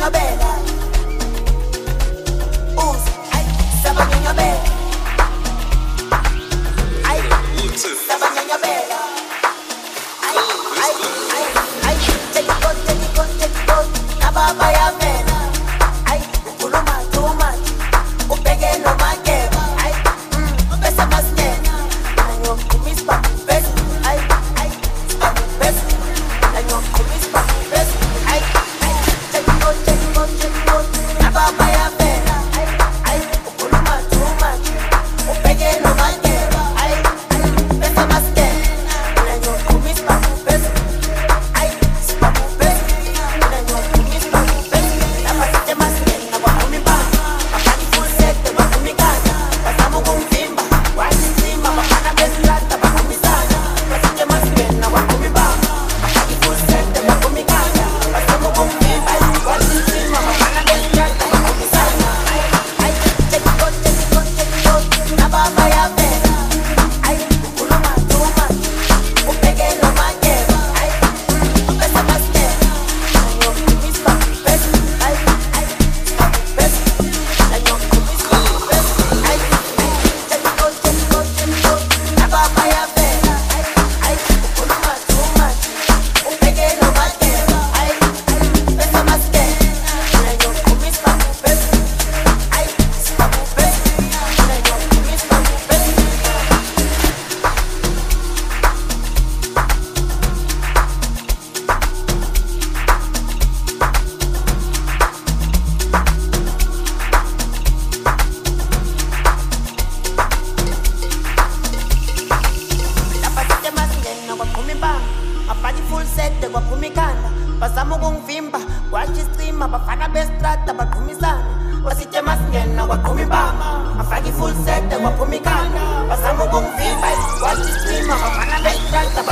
wanna. bazama ukungivimba kwasho isima bafana bestrada baqhumisana. Wasitye masingena kwaqhuma impama afake ifulsete kwaphuma ikana bazama ukungivimba kwasho isima bafana bestrada